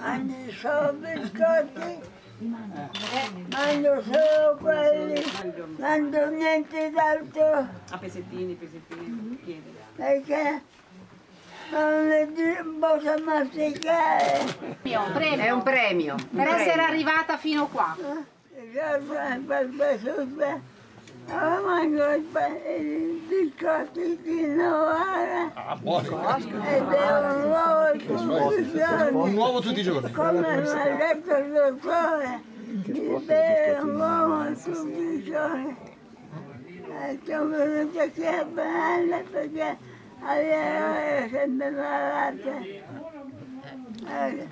Anni solo biscotti, mangio solo quelli, mangio niente d'altro. A pesettini, pesettini, piedi. Perché non le posso masticare. È un premio. Per essere arrivata fino qua. Grazie, per super, io mangio i pa- i biscotti di Novara Ah, ed è un nuovo tutti i giorni. Un nuovo tutti i giorni. Come mi ha detto il dottore, di bere un uomo tutti i giorni. E sono venuta qui a prendere perché avevo sempre malate. E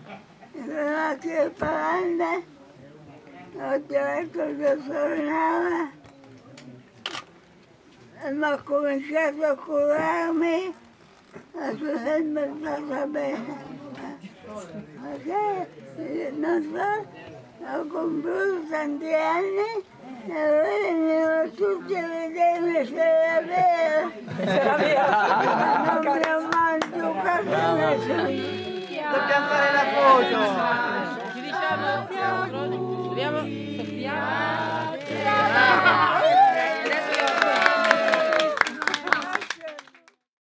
sono qui a prendere, ho detto il dottore Nava, e mi ha cominciato a curarmi e sono sempre stata bene. Perché eh, non so, ho compiuto tanti anni e venivano tutti a vedermi se era vero. Non mi ha mai giocato nessuno. Dobbiamo fare la foto. Ci diciamo? Dobbiamo? Sofia?